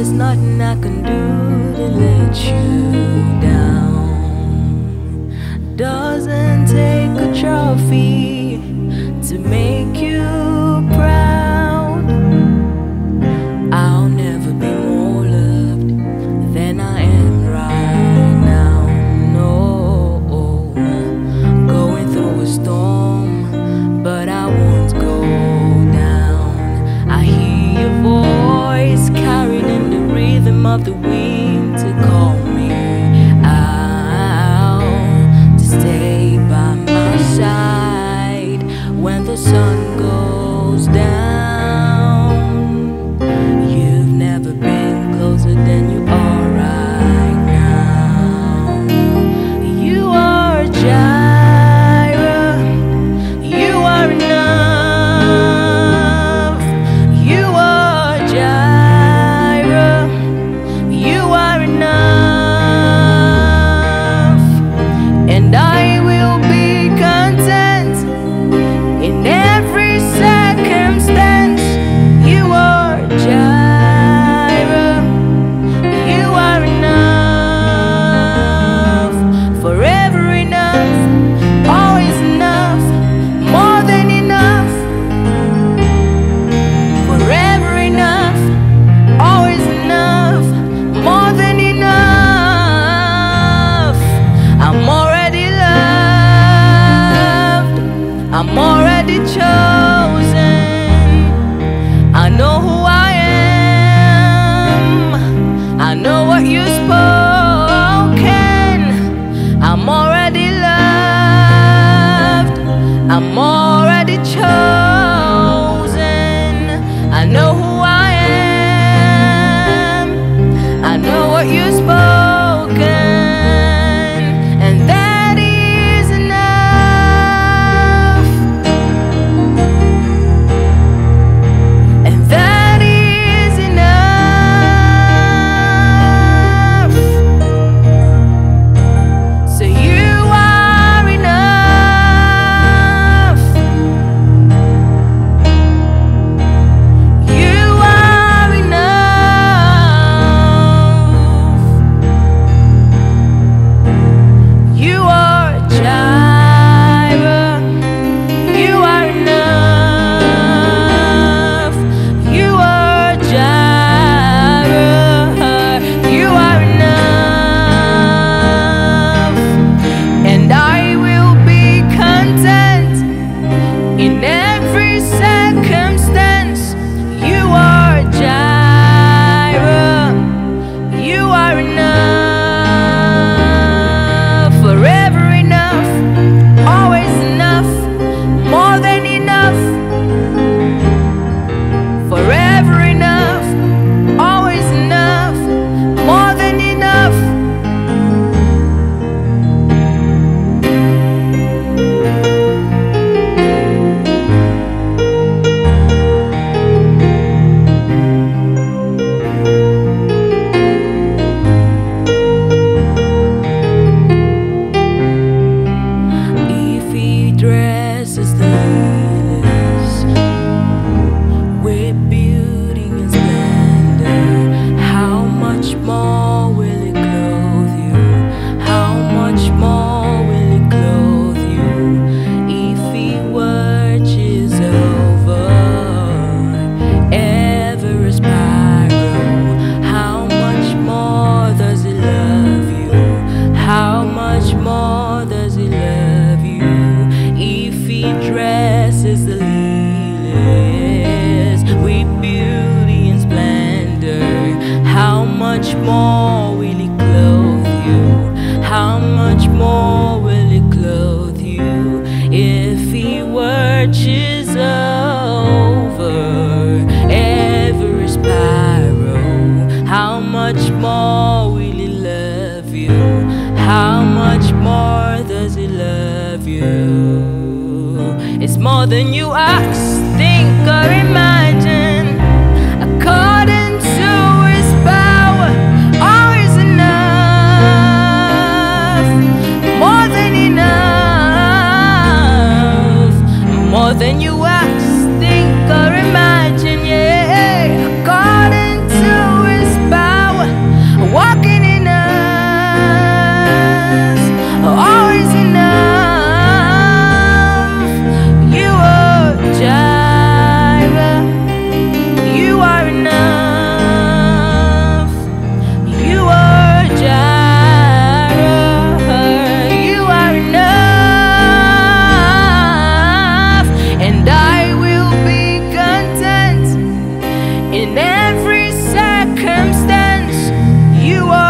there's nothing I can do to let you down. Doesn't take a trophy. search over. Every spiral, how much more will he love you? How much more does he love you? It's more than you ask, think, or imagine. then you you are.